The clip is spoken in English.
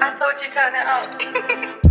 I told you turn it up.